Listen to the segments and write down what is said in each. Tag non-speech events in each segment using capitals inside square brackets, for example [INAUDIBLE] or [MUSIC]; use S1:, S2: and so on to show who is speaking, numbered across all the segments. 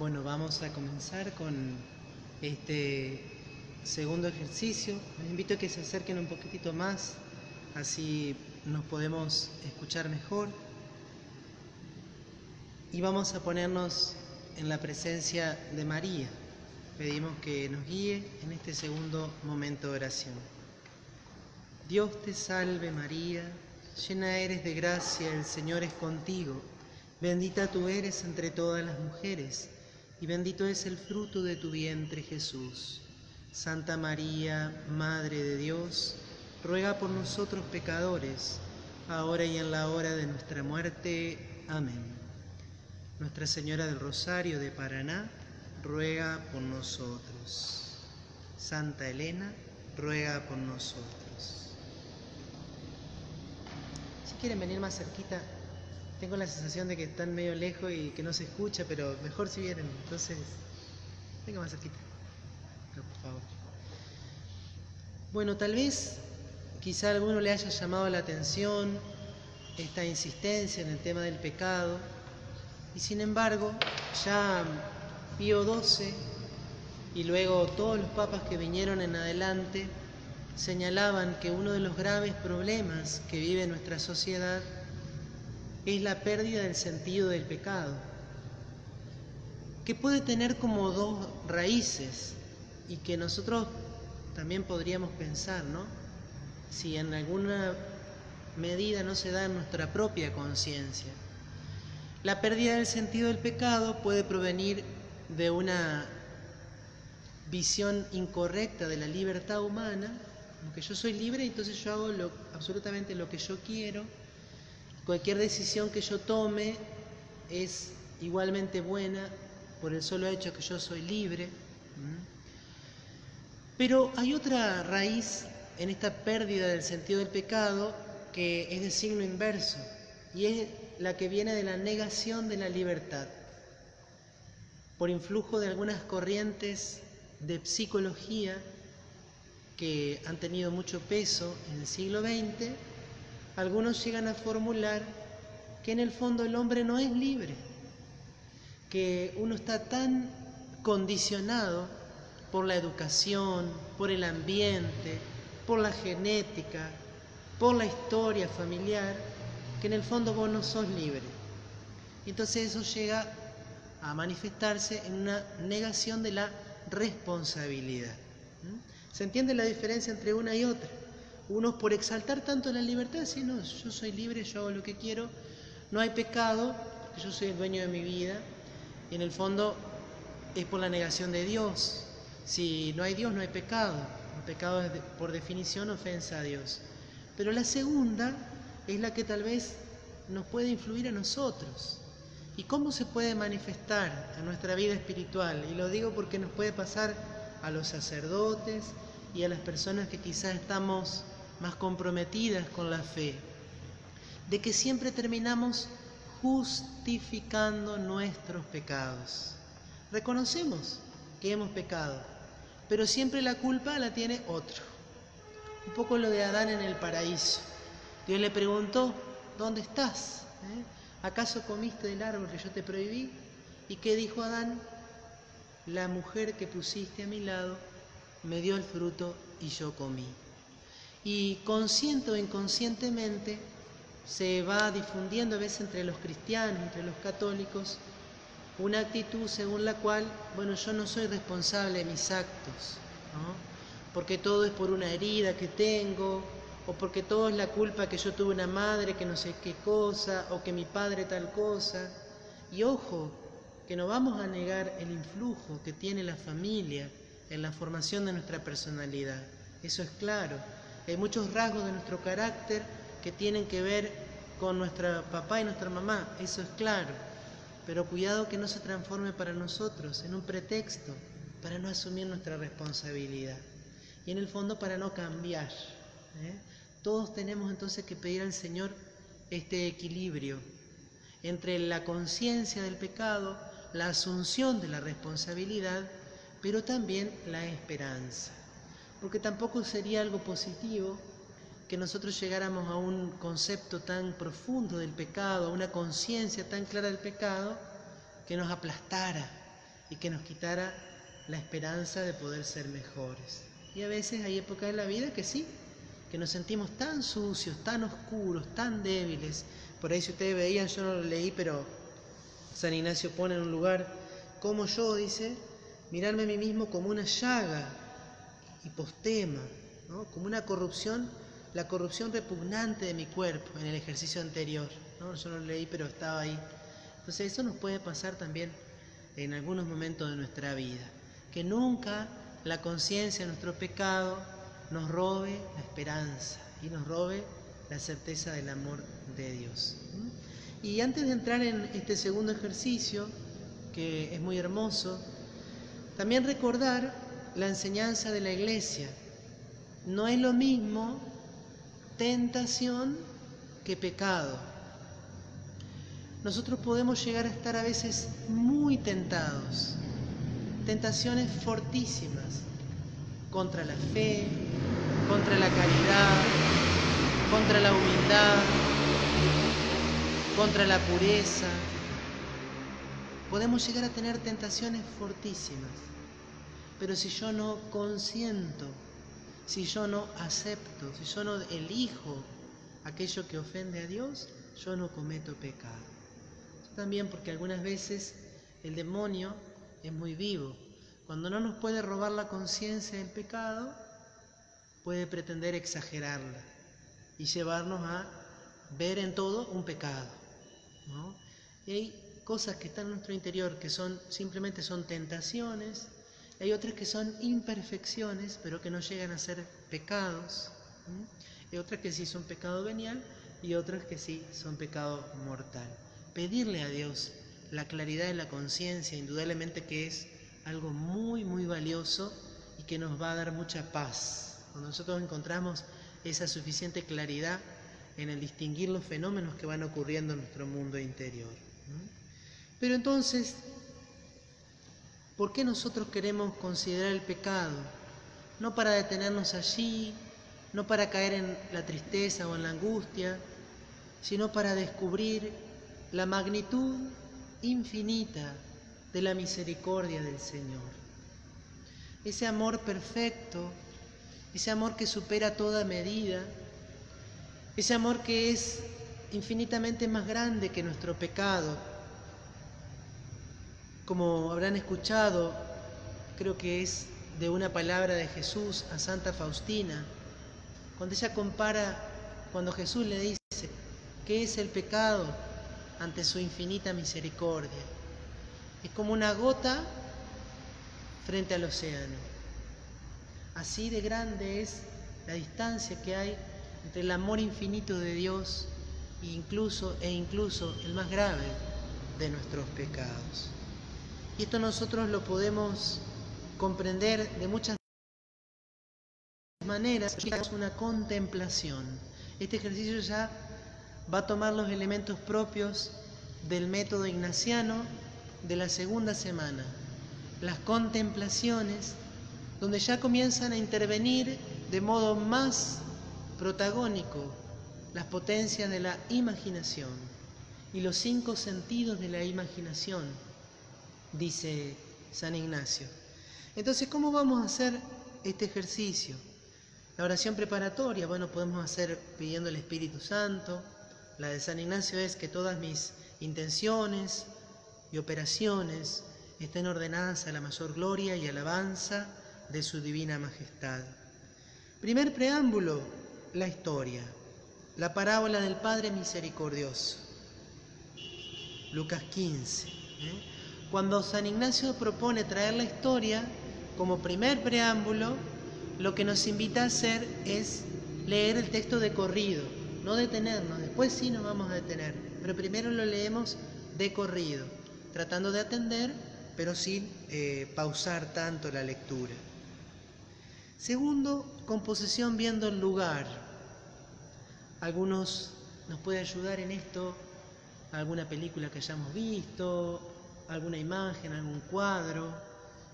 S1: Bueno, vamos a comenzar con este segundo ejercicio. Les invito a que se acerquen un poquitito más, así nos podemos escuchar mejor. Y vamos a ponernos en la presencia de María. Pedimos que nos guíe en este segundo momento de oración. Dios te salve María, llena eres de gracia, el Señor es contigo, bendita tú eres entre todas las mujeres y bendito es el fruto de tu vientre Jesús. Santa María, Madre de Dios, ruega por nosotros pecadores, ahora y en la hora de nuestra muerte. Amén. Nuestra Señora del Rosario de Paraná, ruega por nosotros. Santa Elena, ruega por nosotros. Si quieren venir más cerquita, tengo la sensación de que están medio lejos y que no se escucha, pero mejor si vienen. Entonces, venga más cerquita. Bueno, tal vez quizá alguno le haya llamado la atención esta insistencia en el tema del pecado. Y sin embargo, ya Pío XII y luego todos los papas que vinieron en adelante señalaban que uno de los graves problemas que vive nuestra sociedad es la pérdida del sentido del pecado, que puede tener como dos raíces y que nosotros también podríamos pensar, ¿no? Si en alguna medida no se da en nuestra propia conciencia. La pérdida del sentido del pecado puede provenir de una visión incorrecta de la libertad humana, como que yo soy libre, entonces yo hago absolutamente lo que yo quiero, cualquier decisión que yo tome es igualmente buena por el solo hecho que yo soy libre. Pero hay otra raíz en esta pérdida del sentido del pecado que es de signo inverso y es la que viene de la negación de la libertad por influjo de algunas corrientes de psicología que han tenido mucho peso en el siglo XX algunos llegan a formular que en el fondo el hombre no es libre, que uno está tan condicionado por la educación, por el ambiente, por la genética, por la historia familiar, que en el fondo vos no sos libre. Entonces eso llega a manifestarse en una negación de la responsabilidad. ¿Se entiende la diferencia entre una y otra? unos por exaltar tanto la libertad, no, yo soy libre, yo hago lo que quiero, no hay pecado, yo soy el dueño de mi vida, y en el fondo es por la negación de Dios. Si no hay Dios, no hay pecado. El pecado es, por definición, ofensa a Dios. Pero la segunda es la que tal vez nos puede influir a nosotros. ¿Y cómo se puede manifestar a nuestra vida espiritual? Y lo digo porque nos puede pasar a los sacerdotes y a las personas que quizás estamos más comprometidas con la fe, de que siempre terminamos justificando nuestros pecados. Reconocemos que hemos pecado, pero siempre la culpa la tiene otro. Un poco lo de Adán en el paraíso. Dios le preguntó, ¿dónde estás? ¿Eh? ¿Acaso comiste del árbol que yo te prohibí? ¿Y qué dijo Adán? La mujer que pusiste a mi lado me dio el fruto y yo comí y consciente o inconscientemente se va difundiendo a veces entre los cristianos, entre los católicos, una actitud según la cual, bueno, yo no soy responsable de mis actos, porque todo es por una herida que tengo, o porque todo es la culpa que yo tuve una madre que no sé qué cosa, o que mi padre tal cosa. Y ojo, que no vamos a negar el influjo que tiene la familia en la formación de nuestra personalidad, eso es claro hay muchos rasgos de nuestro carácter que tienen que ver con nuestra papá y nuestra mamá, eso es claro. Pero cuidado que no se transforme para nosotros en un pretexto para no asumir nuestra responsabilidad y en el fondo para no cambiar. ¿eh? Todos tenemos entonces que pedir al Señor este equilibrio entre la conciencia del pecado, la asunción de la responsabilidad, pero también la esperanza porque tampoco sería algo positivo que nosotros llegáramos a un concepto tan profundo del pecado, a una conciencia tan clara del pecado, que nos aplastara y que nos quitara la esperanza de poder ser mejores. Y a veces hay épocas de la vida que sí, que nos sentimos tan sucios, tan oscuros, tan débiles. Por ahí si ustedes veían, yo no lo leí, pero San Ignacio pone en un lugar, como yo, dice, mirarme a mí mismo como una llaga hipostema, ¿no? como una corrupción, la corrupción repugnante de mi cuerpo en el ejercicio anterior. ¿no? Yo no lo leí, pero estaba ahí. Entonces eso nos puede pasar también en algunos momentos de nuestra vida. Que nunca la conciencia de nuestro pecado nos robe la esperanza y nos robe la certeza del amor de Dios. Y antes de entrar en este segundo ejercicio, que es muy hermoso, también recordar la enseñanza de la iglesia. No es lo mismo tentación que pecado. Nosotros podemos llegar a estar a veces muy tentados, tentaciones fortísimas contra la fe, contra la caridad, contra la humildad, contra la pureza. Podemos llegar a tener tentaciones fortísimas. Pero si yo no consiento, si yo no acepto, si yo no elijo aquello que ofende a Dios, yo no cometo pecado. también porque algunas veces el demonio es muy vivo. Cuando no nos puede robar la conciencia del pecado, puede pretender exagerarla y llevarnos a ver en todo un pecado. Y hay cosas que están en nuestro interior que son simplemente son tentaciones hay otras que son imperfecciones, pero que no llegan a ser pecados. Hay otras que sí son pecado venial y otras que sí son pecado mortal. Pedirle a Dios la claridad de la conciencia, indudablemente que es algo muy, muy valioso y que nos va a dar mucha paz. Cuando nosotros encontramos esa suficiente claridad en el distinguir los fenómenos que van ocurriendo en nuestro mundo interior. Pero entonces ¿Por qué nosotros queremos considerar el pecado? No para detenernos allí, no para caer en la tristeza o en la angustia, sino para descubrir la magnitud infinita de la misericordia del Señor. Ese amor perfecto, ese amor que supera toda medida, ese amor que es infinitamente más grande que nuestro pecado, como habrán escuchado, creo que es de una palabra de Jesús a Santa Faustina, cuando ella compara, cuando Jesús le dice, ¿qué es el pecado ante su infinita misericordia? Es como una gota frente al océano. Así de grande es la distancia que hay entre el amor infinito de Dios e incluso, e incluso el más grave de nuestros pecados. Y esto nosotros lo podemos comprender de muchas maneras, es una contemplación. Este ejercicio ya va a tomar los elementos propios del método ignaciano de la segunda semana, las contemplaciones, donde ya comienzan a intervenir de modo más protagónico las potencias de la imaginación y los cinco sentidos de la imaginación dice San Ignacio. Entonces, ¿cómo vamos a hacer este ejercicio? La oración preparatoria, bueno, podemos hacer pidiendo el Espíritu Santo. La de San Ignacio es que todas mis intenciones y operaciones estén ordenadas a la mayor gloria y alabanza de su divina majestad. Primer preámbulo, la historia, la parábola del Padre Misericordioso, Lucas 15. Cuando San Ignacio propone traer la historia como primer preámbulo, lo que nos invita a hacer es leer el texto de corrido, no detenernos, después sí nos vamos a detener, pero primero lo leemos de corrido, tratando de atender, pero sin eh, pausar tanto la lectura. Segundo, composición viendo el lugar. Algunos nos puede ayudar en esto alguna película que hayamos visto, alguna imagen, algún cuadro.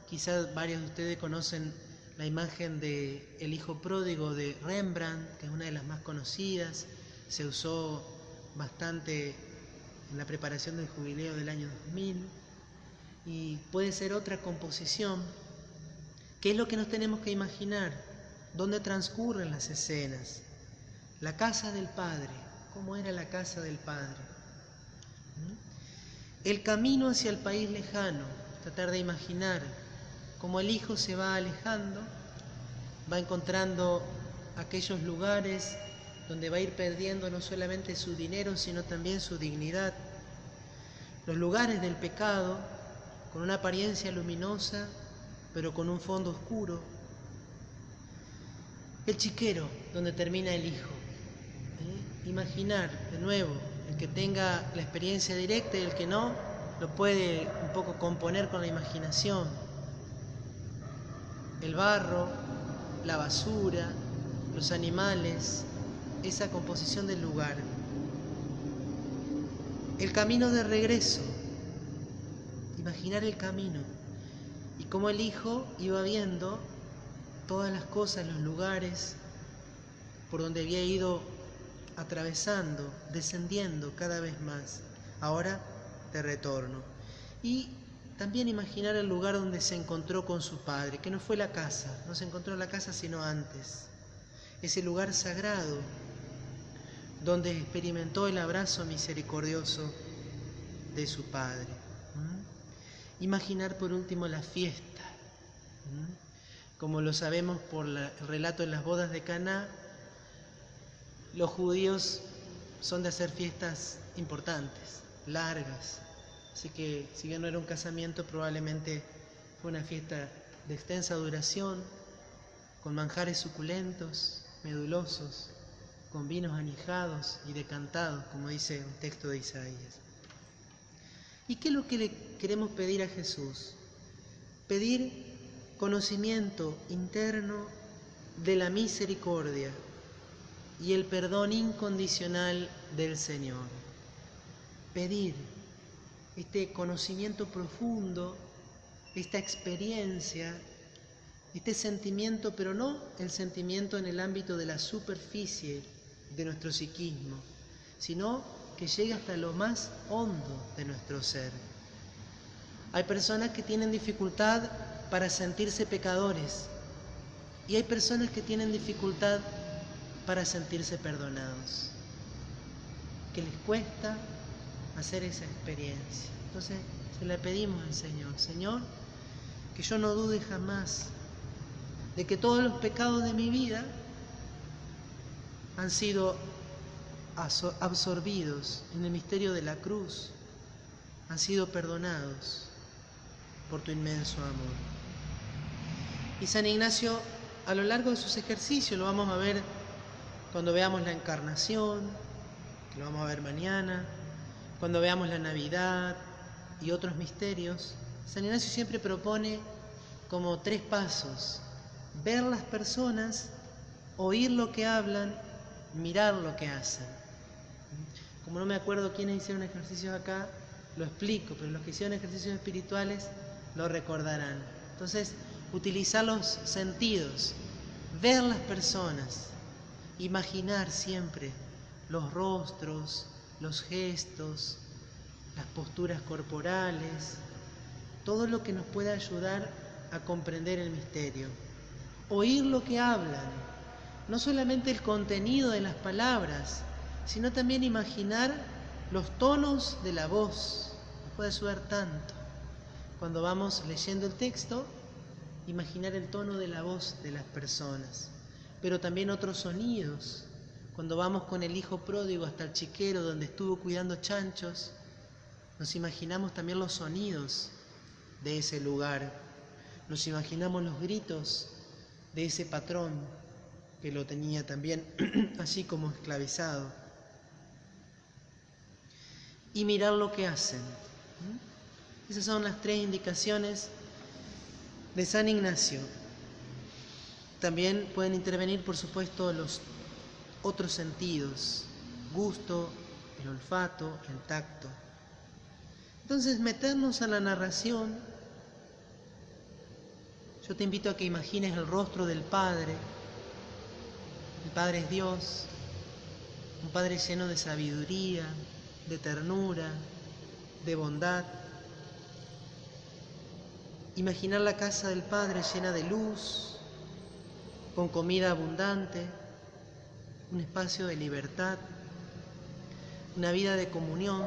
S1: Quizás varios de ustedes conocen la imagen de El Hijo Pródigo de Rembrandt, que es una de las más conocidas. Se usó bastante en la preparación del jubileo del año 2000. Y puede ser otra composición. ¿Qué es lo que nos tenemos que imaginar? ¿Dónde transcurren las escenas? La casa del Padre. ¿Cómo era la casa del Padre? ¿Mm? el camino hacia el país lejano, tratar de imaginar cómo el hijo se va alejando, va encontrando aquellos lugares donde va a ir perdiendo no solamente su dinero, sino también su dignidad, los lugares del pecado, con una apariencia luminosa, pero con un fondo oscuro, el chiquero donde termina el hijo, ¿eh? imaginar de nuevo el que tenga la experiencia directa y el que no, lo puede un poco componer con la imaginación. El barro, la basura, los animales, esa composición del lugar. El camino de regreso, imaginar el camino y cómo el hijo iba viendo todas las cosas, los lugares por donde había ido atravesando, descendiendo cada vez más. Ahora te retorno. Y también imaginar el lugar donde se encontró con su padre, que no fue la casa, no se encontró la casa sino antes. Ese lugar sagrado donde experimentó el abrazo misericordioso de su padre. ¿Mm? Imaginar por último la fiesta. ¿Mm? Como lo sabemos por el relato en las bodas de Caná, los judíos son de hacer fiestas importantes, largas. Así que si bien no era un casamiento, probablemente fue una fiesta de extensa duración, con manjares suculentos, medulosos, con vinos anijados y decantados, como dice un texto de Isaías. ¿Y qué es lo que le queremos pedir a Jesús? Pedir conocimiento interno de la misericordia y el perdón incondicional del Señor. Pedir este conocimiento profundo, esta experiencia, este sentimiento, pero no el sentimiento en el ámbito de la superficie de nuestro psiquismo, sino que llegue hasta lo más hondo de nuestro ser. Hay personas que tienen dificultad para sentirse pecadores y hay personas que tienen dificultad para sentirse perdonados, que les cuesta hacer esa experiencia. Entonces se le pedimos al Señor, Señor, que yo no dude jamás de que todos los pecados de mi vida han sido absorbidos en el misterio de la cruz, han sido perdonados por tu inmenso amor. Y San Ignacio, a lo largo de sus ejercicios, lo vamos a ver cuando veamos la encarnación, que lo vamos a ver mañana, cuando veamos la Navidad y otros misterios, San Ignacio siempre propone como tres pasos, ver las personas, oír lo que hablan, mirar lo que hacen. Como no me acuerdo quiénes hicieron ejercicios acá, lo explico, pero los que hicieron ejercicios espirituales lo recordarán. Entonces, utilizar los sentidos, ver las personas, imaginar siempre los rostros, los gestos, las posturas corporales, todo lo que nos pueda ayudar a comprender el misterio. Oír lo que hablan, no solamente el contenido de las palabras, sino también imaginar los tonos de la voz. Nos puede ayudar tanto. Cuando vamos leyendo el texto, imaginar el tono de la voz de las personas pero también otros sonidos. Cuando vamos con el hijo pródigo hasta el chiquero donde estuvo cuidando chanchos, nos imaginamos también los sonidos de ese lugar, nos imaginamos los gritos de ese patrón que lo tenía también [CLEARS THROAT] así como esclavizado. Y mirar lo que hacen. Esas son las tres indicaciones de San Ignacio. También pueden intervenir, por supuesto, los otros sentidos, gusto, el olfato, el tacto. Entonces, meternos a la narración, yo te invito a que imagines el rostro del Padre. El Padre es Dios, un Padre lleno de sabiduría, de ternura, de bondad. Imaginar la casa del Padre llena de luz, con comida abundante, un espacio de libertad, una vida de comunión.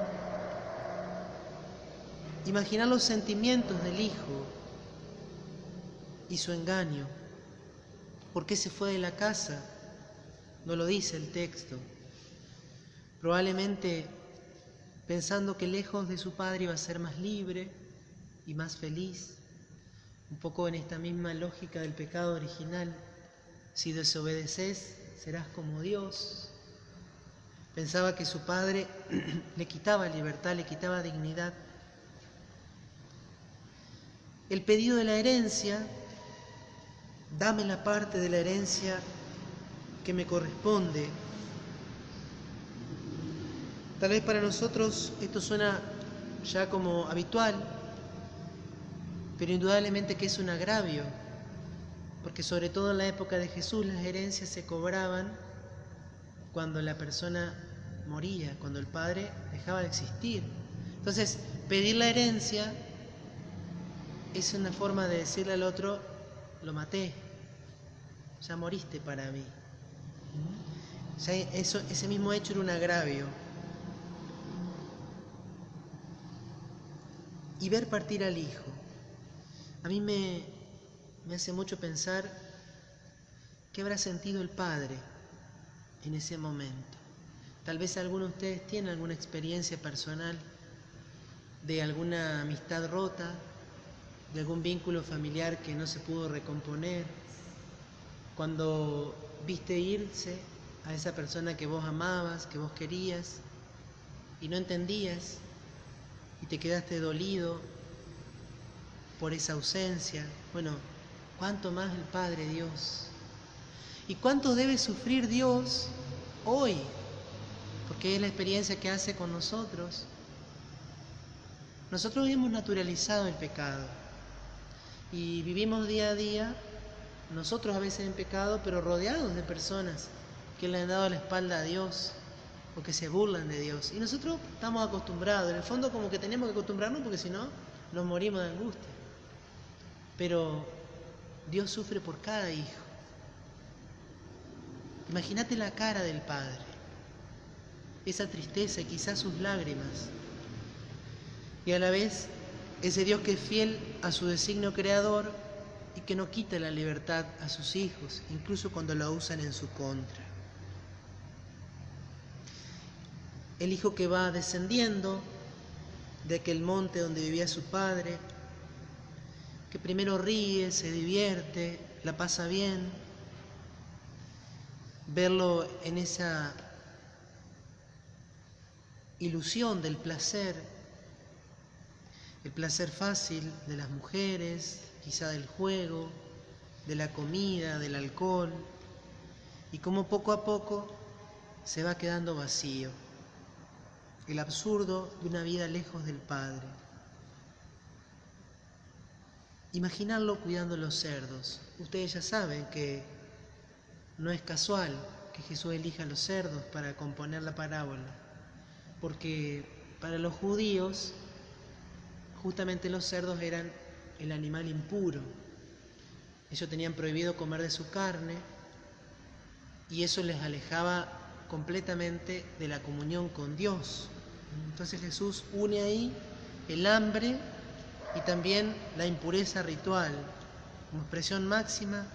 S1: Imaginar los sentimientos del hijo y su engaño. ¿Por qué se fue de la casa? No lo dice el texto. Probablemente pensando que lejos de su padre iba a ser más libre y más feliz, un poco en esta misma lógica del pecado original. Si desobedeces, serás como Dios. Pensaba que su padre [CLEARS THROAT] le quitaba libertad, le quitaba dignidad. El pedido de la herencia, dame la parte de la herencia que me corresponde. Tal vez para nosotros esto suena ya como habitual, pero indudablemente que es un agravio porque sobre todo en la época de Jesús las herencias se cobraban cuando la persona moría, cuando el padre dejaba de existir. Entonces, pedir la herencia es una forma de decirle al otro, lo maté, ya moriste para mí. ese mismo hecho era un agravio. Y ver partir al hijo. A mí me, me hace mucho pensar qué habrá sentido el Padre en ese momento. Tal vez alguno de ustedes tiene alguna experiencia personal de alguna amistad rota, de algún vínculo familiar que no se pudo recomponer, cuando viste irse a esa persona que vos amabas, que vos querías, y no entendías, y te quedaste dolido por esa ausencia. Bueno, cuánto más el Padre Dios. ¿Y cuánto debe sufrir Dios hoy? Porque es la experiencia que hace con nosotros. Nosotros hemos naturalizado el pecado y vivimos día a día, nosotros a veces en pecado, pero rodeados de personas que le han dado la espalda a Dios o que se burlan de Dios. Y nosotros estamos acostumbrados, en el fondo como que tenemos que acostumbrarnos porque si no nos morimos de angustia. Pero Dios sufre por cada hijo. Imagínate la cara del Padre, esa tristeza, quizás sus lágrimas. Y a la vez, ese Dios que es fiel a su designio creador y que no quita la libertad a sus hijos, incluso cuando la usan en su contra. El hijo que va descendiendo de aquel monte donde vivía su padre, que primero ríe, se divierte, la pasa bien. Verlo en esa ilusión del placer, el placer fácil de las mujeres, quizá del juego, de la comida, del alcohol, y cómo poco a poco se va quedando vacío, el absurdo de una vida lejos del Padre. Imaginarlo cuidando los cerdos. Ustedes ya saben que no es casual que Jesús elija a los cerdos para componer la parábola, porque para los judíos justamente los cerdos eran el animal impuro. Ellos tenían prohibido comer de su carne y eso les alejaba completamente de la comunión con Dios. Entonces Jesús une ahí el hambre y también la impureza ritual, como expresión máxima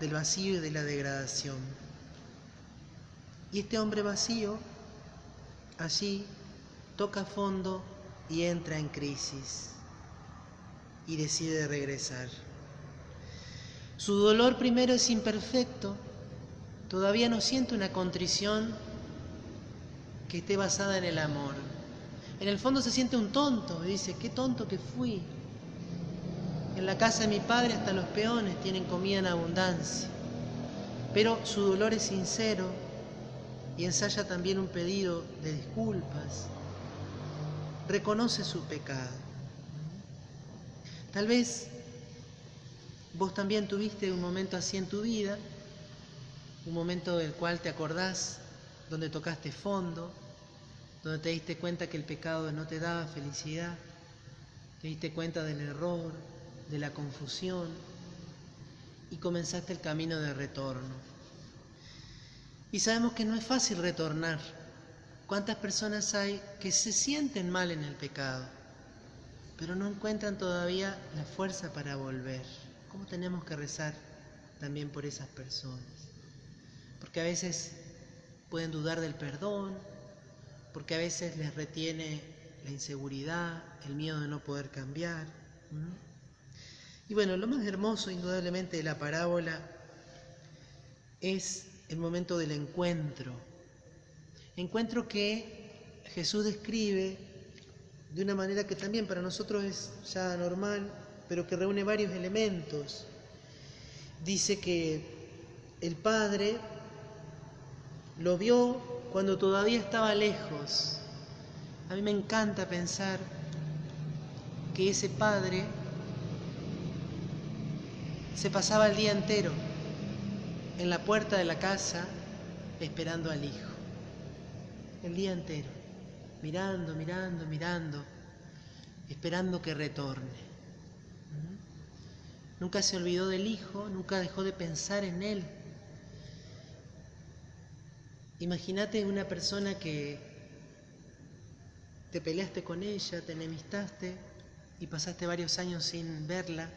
S1: del vacío y de la degradación. Y este hombre vacío allí toca fondo y entra en crisis y decide regresar. Su dolor primero es imperfecto, todavía no siente una contrición que esté basada en el amor en el fondo se siente un tonto y dice, qué tonto que fui. En la casa de mi padre hasta los peones tienen comida en abundancia. Pero su dolor es sincero y ensaya también un pedido de disculpas. Reconoce su pecado. Tal vez vos también tuviste un momento así en tu vida, un momento del cual te acordás, donde tocaste fondo, donde te diste cuenta que el pecado no te daba felicidad, te diste cuenta del error, de la confusión y comenzaste el camino de retorno. Y sabemos que no es fácil retornar. ¿Cuántas personas hay que se sienten mal en el pecado, pero no encuentran todavía la fuerza para volver? ¿Cómo tenemos que rezar también por esas personas? Porque a veces pueden dudar del perdón, porque a veces les retiene la inseguridad, el miedo de no poder cambiar. Y bueno, lo más hermoso indudablemente de la parábola es el momento del encuentro. Encuentro que Jesús describe de una manera que también para nosotros es ya normal, pero que reúne varios elementos. Dice que el Padre lo vio cuando todavía estaba lejos. A mí me encanta pensar que ese padre se pasaba el día entero en la puerta de la casa esperando al hijo. El día entero, mirando, mirando, mirando, esperando que retorne. ¿Mm? Nunca se olvidó del hijo, nunca dejó de pensar en él. Imagínate una persona que te peleaste con ella, te enemistaste y pasaste varios años sin verla.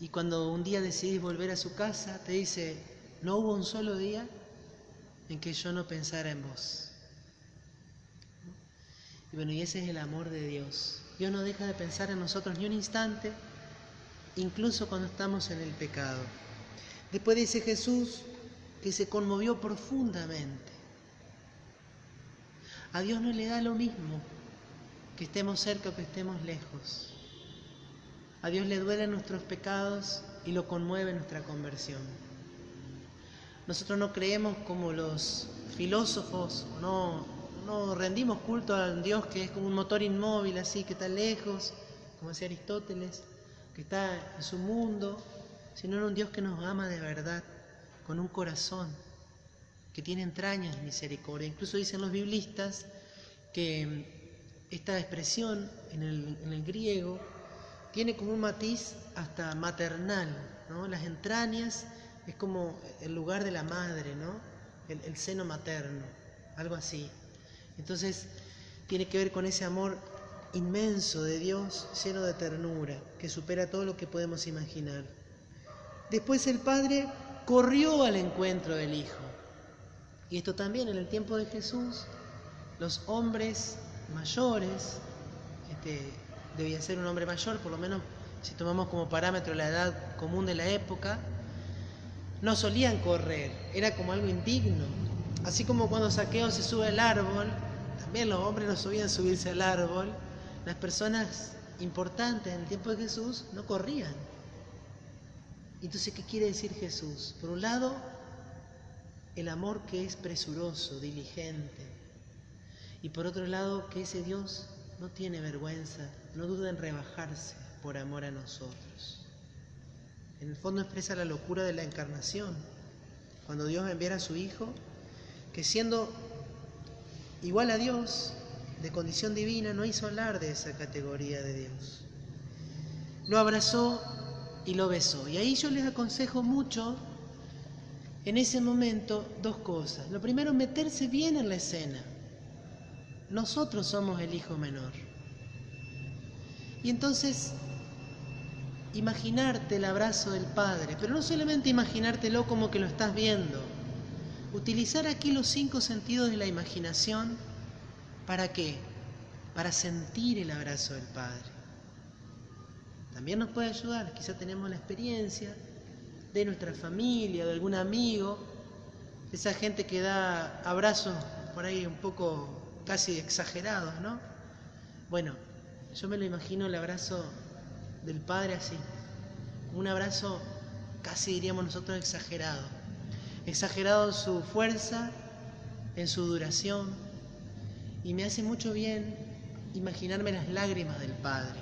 S1: Y cuando un día decidís volver a su casa, te dice, no hubo un solo día en que yo no pensara en vos. Y bueno, y ese es el amor de Dios. Dios no deja de pensar en nosotros ni un instante, incluso cuando estamos en el pecado. Después dice Jesús, que se conmovió profundamente. A Dios no le da lo mismo que estemos cerca o que estemos lejos. A Dios le duelen nuestros pecados y lo conmueve nuestra conversión. Nosotros no creemos como los filósofos, no, no rendimos culto a un Dios que es como un motor inmóvil, así que está lejos, como decía Aristóteles, que está en su mundo, sino en un Dios que nos ama de verdad con un corazón que tiene entrañas de misericordia. Incluso dicen los biblistas que esta expresión en el, griego tiene como un matiz hasta maternal, Las entrañas es como el lugar de la madre, ¿no? el, seno materno, algo así. Entonces, tiene que ver con ese amor inmenso de Dios, lleno de ternura, que supera todo lo que podemos imaginar. Después el Padre corrió al encuentro del Hijo. Y esto también en el tiempo de Jesús, los hombres mayores, este, debía ser un hombre mayor, por lo menos si tomamos como parámetro la edad común de la época, no solían correr, era como algo indigno. Así como cuando Saqueo se sube al árbol, también los hombres no solían subirse al árbol, las personas importantes en el tiempo de Jesús no corrían, entonces, ¿qué quiere decir Jesús? Por un lado, el amor que es presuroso, diligente. Y por otro lado, que ese Dios no tiene vergüenza, no duda en rebajarse por amor a nosotros. En el fondo expresa la locura de la encarnación, cuando Dios enviara a su Hijo, que siendo igual a Dios, de condición divina, no hizo hablar de esa categoría de Dios. No abrazó y lo besó. Y ahí yo les aconsejo mucho en ese momento dos cosas. Lo primero, meterse bien en la escena. Nosotros somos el hijo menor. Y entonces, imaginarte el abrazo del Padre, pero no solamente imaginártelo como que lo estás viendo. Utilizar aquí los cinco sentidos de la imaginación, ¿para qué? Para sentir el abrazo del Padre. También nos puede ayudar, quizá tenemos la experiencia de nuestra familia, de algún amigo, esa gente que da abrazos por ahí un poco casi exagerados, ¿no? Bueno, yo me lo imagino el abrazo del padre así, un abrazo casi diríamos nosotros exagerado, exagerado en su fuerza, en su duración, y me hace mucho bien imaginarme las lágrimas del padre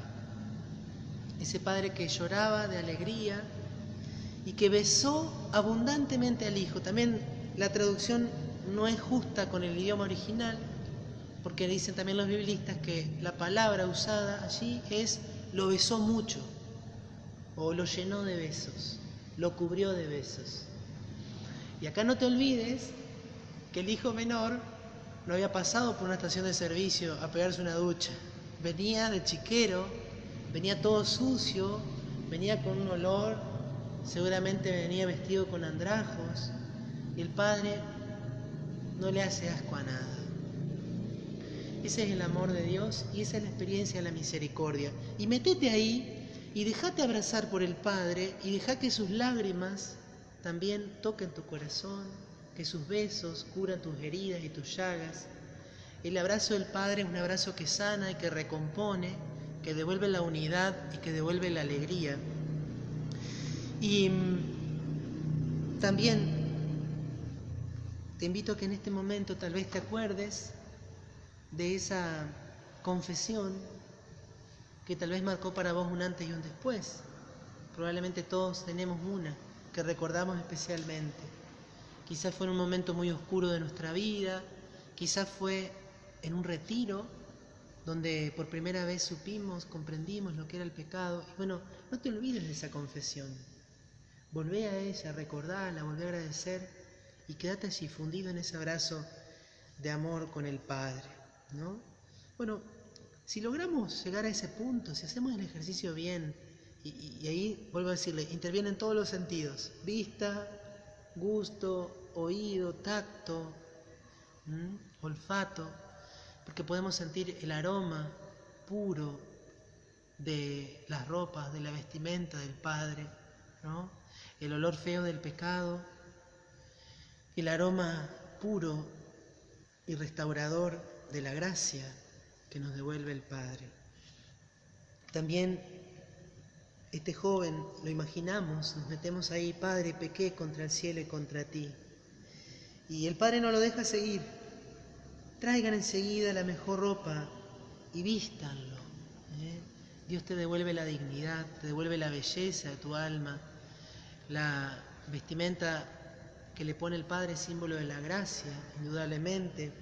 S1: ese padre que lloraba de alegría y que besó abundantemente al hijo. También la traducción no es justa con el idioma original, porque dicen también los biblistas que la palabra usada allí es lo besó mucho o lo llenó de besos, lo cubrió de besos. Y acá no te olvides que el hijo menor no había pasado por una estación de servicio a pegarse una ducha, venía de chiquero Venía todo sucio, venía con un olor, seguramente venía vestido con andrajos y el Padre no le hace asco a nada. Ese es el amor de Dios y esa es la experiencia de la misericordia. Y metete ahí y déjate abrazar por el Padre y deja que sus lágrimas también toquen tu corazón, que sus besos curan tus heridas y tus llagas. El abrazo del Padre es un abrazo que sana y que recompone que devuelve la unidad y que devuelve la alegría. Y mm, también te invito a que en este momento tal vez te acuerdes de esa confesión que tal vez marcó para vos un antes y un después. Probablemente todos tenemos una que recordamos especialmente. Quizás fue en un momento muy oscuro de nuestra vida, quizás fue en un retiro donde por primera vez supimos, comprendimos lo que era el pecado. Y bueno, no te olvides de esa confesión. Volvé a ella, recordarla volvé a agradecer y quédate así fundido en ese abrazo de amor con el Padre. ¿no? Bueno, si logramos llegar a ese punto, si hacemos el ejercicio bien, y, ahí vuelvo a decirle, intervienen todos los sentidos, vista, gusto, oído, tacto, olfato, porque podemos sentir el aroma puro de las ropas, de la vestimenta del Padre, el olor feo del pecado, el aroma puro y restaurador de la gracia que nos devuelve el Padre. También este joven lo imaginamos, nos metemos ahí, Padre, pequé contra el cielo y contra ti. Y el Padre no lo deja seguir, traigan enseguida la mejor ropa y vístanlo. ¿eh? Dios te devuelve la dignidad, te devuelve la belleza de tu alma. La vestimenta que le pone el Padre símbolo de la gracia, indudablemente.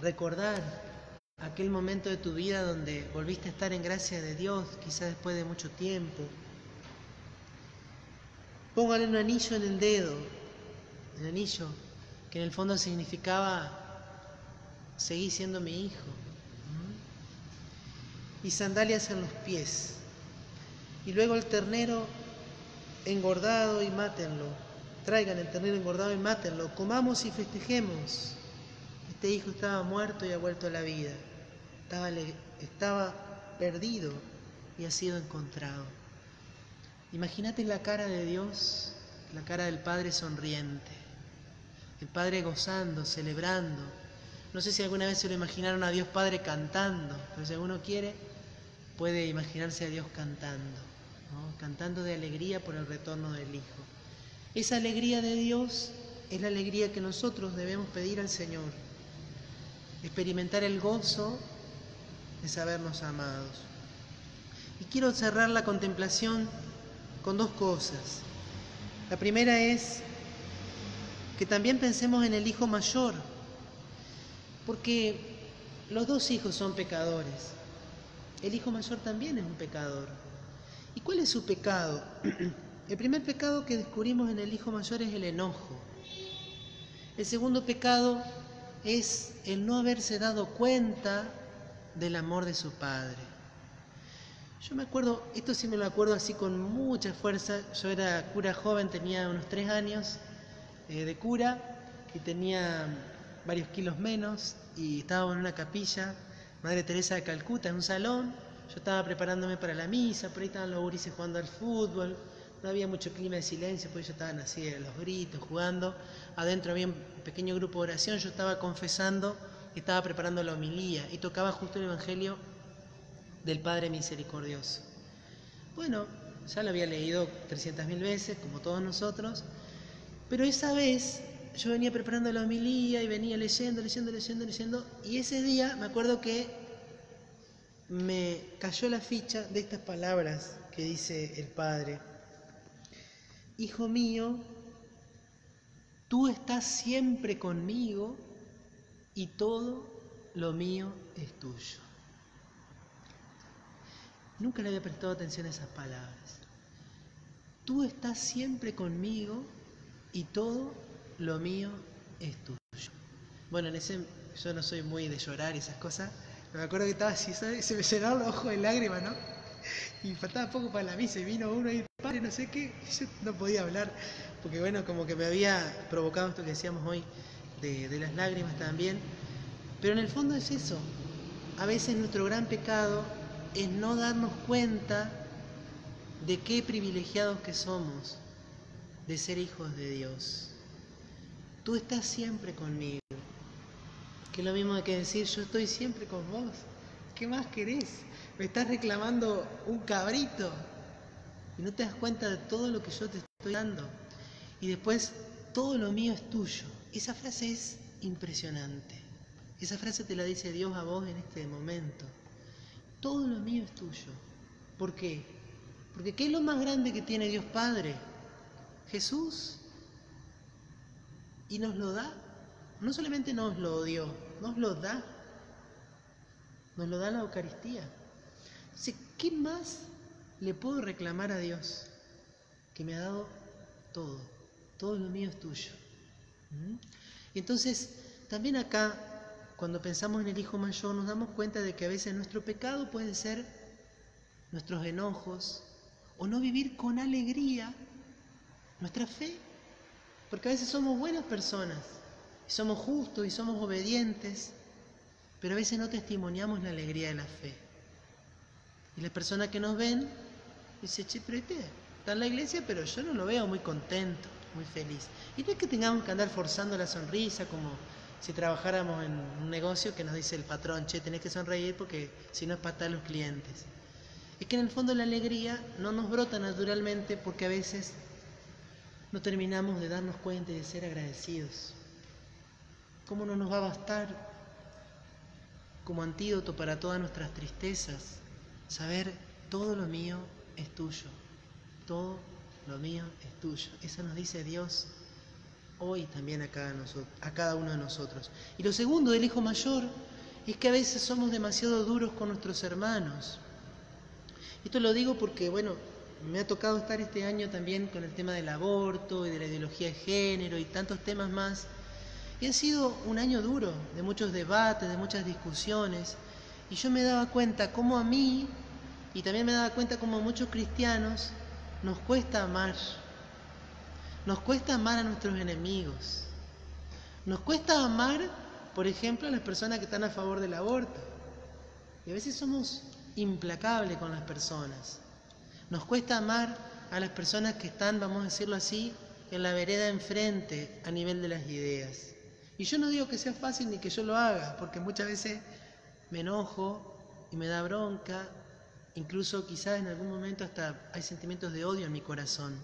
S1: Recordar aquel momento de tu vida donde volviste a estar en gracia de Dios, quizás después de mucho tiempo. Póngale un anillo en el dedo, el anillo que en el fondo significaba, seguí siendo mi hijo. Y sandalias en los pies. Y luego el ternero engordado y mátenlo. Traigan el ternero engordado y mátenlo. Comamos y festejemos. Este hijo estaba muerto y ha vuelto a la vida. Estaba, estaba perdido y ha sido encontrado. Imagínate la cara de Dios, la cara del Padre sonriente el Padre gozando, celebrando. No sé si alguna vez se lo imaginaron a Dios Padre cantando, pero si alguno quiere, puede imaginarse a Dios cantando, cantando de alegría por el retorno del Hijo. Esa alegría de Dios es la alegría que nosotros debemos pedir al Señor, experimentar el gozo de sabernos amados. Y quiero cerrar la contemplación con dos cosas. La primera es que también pensemos en el hijo mayor, porque los dos hijos son pecadores. El hijo mayor también es un pecador. ¿Y cuál es su pecado? [CLEARS THROAT] El primer pecado que descubrimos en el hijo mayor es el enojo. El segundo pecado es el no haberse dado cuenta del amor de su padre. Yo me acuerdo, esto sí me lo acuerdo así con mucha fuerza, yo era cura joven, tenía unos tres años, eh, de cura y tenía varios kilos menos y estaba en una capilla, Madre Teresa de Calcuta, en un salón. Yo estaba preparándome para la misa, por ahí estaban los gurises jugando al fútbol, no había mucho clima de silencio, pues ellos estaban así, eh, los gritos, jugando. Adentro había un pequeño grupo de oración, yo estaba confesando, estaba preparando la homilía y tocaba justo el Evangelio del Padre Misericordioso. Bueno, ya lo había leído 300.000 veces, como todos nosotros, pero esa vez yo venía preparando la homilía y venía leyendo, leyendo, leyendo, leyendo. Y ese día me acuerdo que me cayó la ficha de estas palabras que dice el Padre. Hijo mío, tú estás siempre conmigo y todo lo mío es tuyo. Nunca le había prestado atención a esas palabras. Tú estás siempre conmigo y todo lo mío es tuyo. Bueno, en ese yo no soy muy de llorar y esas cosas. Me acuerdo que estaba así, ¿sabes? se me llenaron los ojos de lágrimas, ¿no? Y faltaba poco para la misa y vino uno y padre, no sé qué, yo no podía hablar, porque bueno, como que me había provocado esto que decíamos hoy de las lágrimas también. Pero en el fondo es eso. A veces nuestro gran pecado es no darnos cuenta de qué privilegiados que somos de ser hijos de Dios. Tú estás siempre conmigo. Que es lo mismo que decir, yo estoy siempre con vos. ¿Qué más querés? Me estás reclamando un cabrito. Y no te das cuenta de todo lo que yo te estoy dando. Y después, todo lo mío es tuyo. Esa frase es impresionante. Esa frase te la dice Dios a vos en este momento. Todo lo mío es tuyo. ¿Por qué? Porque ¿qué es lo más grande que tiene Dios Padre? Jesús. Y nos lo da. No solamente nos lo dio, nos lo da. Nos lo da la Eucaristía. ¿qué más le puedo reclamar a Dios? Que me ha dado todo. Todo lo mío es tuyo. ¿Mm? Y entonces, también acá, cuando pensamos en el Hijo Mayor, nos damos cuenta de que a veces nuestro pecado puede ser nuestros enojos o no vivir con alegría nuestra fe. Porque a veces somos buenas personas, y somos justos y somos obedientes, pero a veces no testimoniamos la alegría de la fe. Y la persona que nos ven ...dice, che, pero este está en la iglesia, pero yo no lo veo muy contento, muy feliz. Y no es que tengamos que andar forzando la sonrisa como si trabajáramos en un negocio que nos dice el patrón, che, tenés que sonreír porque si no es para los clientes. Es que en el fondo la alegría no nos brota naturalmente porque a veces no terminamos de darnos cuenta y de ser agradecidos. ¿Cómo no nos va a bastar como antídoto para todas nuestras tristezas saber todo lo mío es tuyo? Todo lo mío es tuyo. Eso nos dice Dios hoy también a cada, uno de nosotros. Y lo segundo del Hijo Mayor es que a veces somos demasiado duros con nuestros hermanos. Esto lo digo porque, bueno, me ha tocado estar este año también con el tema del aborto y de la ideología de género y tantos temas más. Y ha sido un año duro, de muchos debates, de muchas discusiones. Y yo me daba cuenta cómo a mí, y también me daba cuenta cómo a muchos cristianos, nos cuesta amar. Nos cuesta amar a nuestros enemigos. Nos cuesta amar, por ejemplo, a las personas que están a favor del aborto. Y a veces somos implacables con las personas. Nos cuesta amar a las personas que están, vamos a decirlo así, en la vereda enfrente a nivel de las ideas. Y yo no digo que sea fácil ni que yo lo haga, porque muchas veces me enojo y me da bronca, incluso quizás en algún momento hasta hay sentimientos de odio en mi corazón.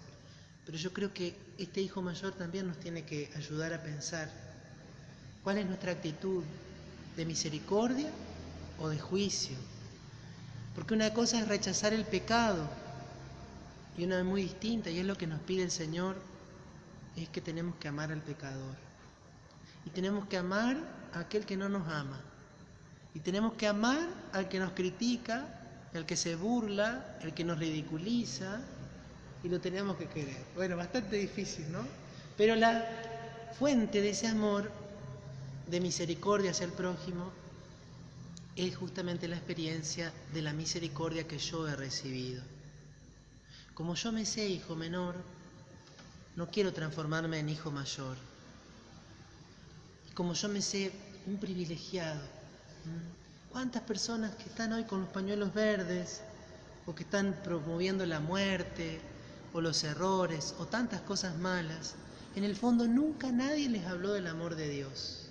S1: Pero yo creo que este hijo mayor también nos tiene que ayudar a pensar cuál es nuestra actitud de misericordia o de juicio. Porque una cosa es rechazar el pecado y una muy distinta, y es lo que nos pide el Señor, es que tenemos que amar al pecador. Y tenemos que amar a aquel que no nos ama. Y tenemos que amar al que nos critica, al que se burla, al que nos ridiculiza, y lo tenemos que querer. Bueno, bastante difícil, ¿no? Pero la fuente de ese amor, de misericordia hacia el prójimo, es justamente la experiencia de la misericordia que yo he recibido como yo me sé hijo menor, no quiero transformarme en hijo mayor. Y como yo me sé un privilegiado, ¿cuántas personas que están hoy con los pañuelos verdes, o que están promoviendo la muerte, o los errores, o tantas cosas malas, en el fondo nunca nadie les habló del amor de Dios?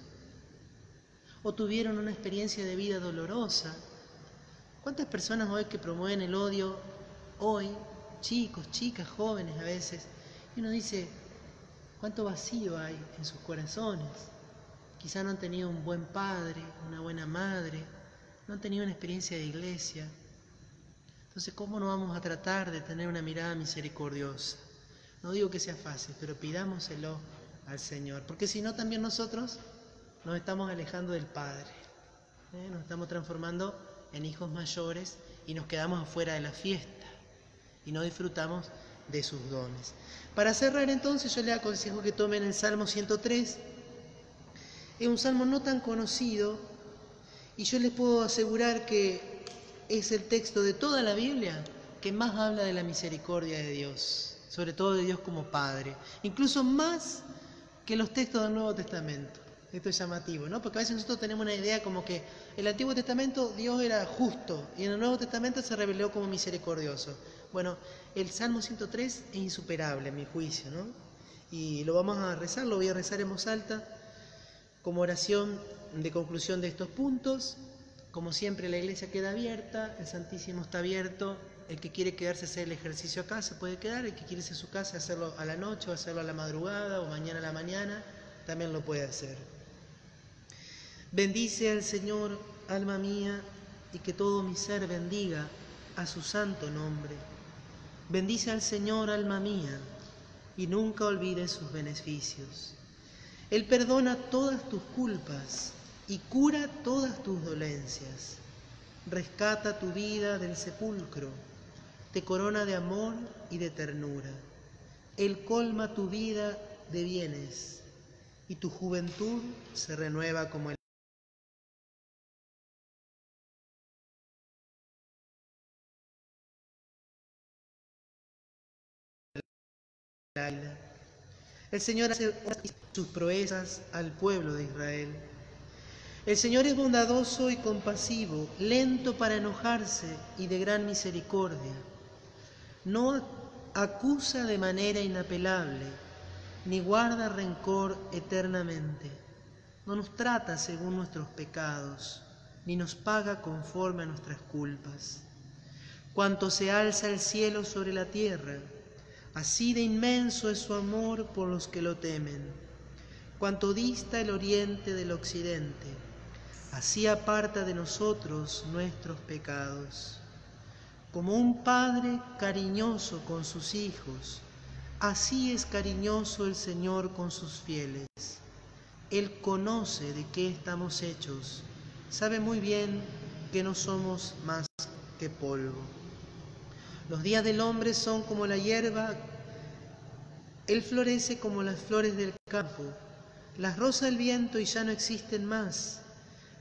S1: ¿O tuvieron una experiencia de vida dolorosa? ¿Cuántas personas hoy que promueven el odio hoy chicos, chicas, jóvenes a veces, y uno dice, ¿cuánto vacío hay en sus corazones? Quizá no han tenido un buen padre, una buena madre, no han tenido una experiencia de iglesia. Entonces, ¿cómo no vamos a tratar de tener una mirada misericordiosa? No digo que sea fácil, pero pidámoselo al Señor, porque si no también nosotros nos estamos alejando del Padre, ¿eh? nos estamos transformando en hijos mayores y nos quedamos afuera de la fiesta y no disfrutamos de sus dones. Para cerrar entonces yo le aconsejo que tomen el Salmo 103. Es un salmo no tan conocido y yo les puedo asegurar que es el texto de toda la Biblia que más habla de la misericordia de Dios, sobre todo de Dios como Padre, incluso más que los textos del Nuevo Testamento. Esto es llamativo, ¿no? Porque a veces nosotros tenemos una idea como que el Antiguo Testamento Dios era justo y en el Nuevo Testamento se reveló como misericordioso. Bueno, el Salmo 103 es insuperable a mi juicio, ¿no? Y lo vamos a rezar, lo voy a rezar en voz alta como oración de conclusión de estos puntos. Como siempre, la iglesia queda abierta, el Santísimo está abierto. El que quiere quedarse a hacer el ejercicio acá se puede quedar, el que quiere irse a su casa hacerlo a la noche o hacerlo a la madrugada o mañana a la mañana también lo puede hacer. Bendice al Señor, alma mía, y que todo mi ser bendiga a su santo nombre. Bendice al Señor, alma mía, y nunca olvides sus beneficios. Él perdona todas tus culpas y cura todas tus dolencias. Rescata tu vida del sepulcro, te corona de amor y de ternura. Él colma tu vida de bienes y tu juventud se renueva como el El Señor hace sus proezas al pueblo de Israel. El Señor es bondadoso y compasivo, lento para enojarse y de gran misericordia. No acusa de manera inapelable, ni guarda rencor eternamente. No nos trata según nuestros pecados, ni nos paga conforme a nuestras culpas. Cuanto se alza el cielo sobre la tierra, Así de inmenso es su amor por los que lo temen. Cuanto dista el oriente del occidente, así aparta de nosotros nuestros pecados. Como un padre cariñoso con sus hijos, así es cariñoso el Señor con sus fieles. Él conoce de qué estamos hechos, sabe muy bien que no somos más que polvo. Los días del hombre son como la hierba, él florece como las flores del campo, las rosa el viento y ya no existen más,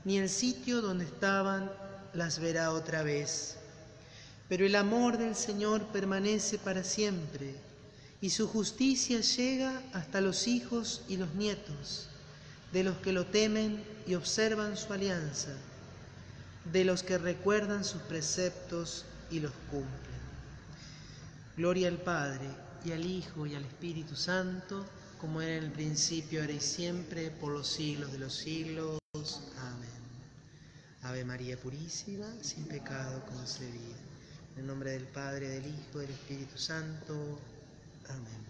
S1: ni el sitio donde estaban las verá otra vez. Pero el amor del Señor permanece para siempre, y su justicia llega hasta los hijos y los nietos, de los que lo temen y observan su alianza, de los que recuerdan sus preceptos y los cumplen. Gloria al Padre, y al Hijo, y al Espíritu Santo, como era en el principio, ahora y siempre, por los siglos de los siglos. Amén. Ave María Purísima, sin pecado concebida. En el nombre del Padre, del Hijo, del Espíritu Santo. Amén.